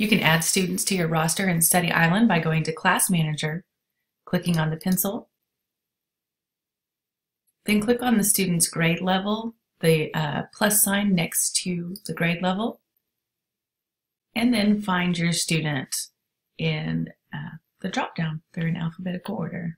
You can add students to your roster in Study Island by going to Class Manager, clicking on the pencil, then click on the student's grade level, the uh, plus sign next to the grade level, and then find your student in uh, the drop-down. They're in alphabetical order.